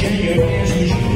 Junior it?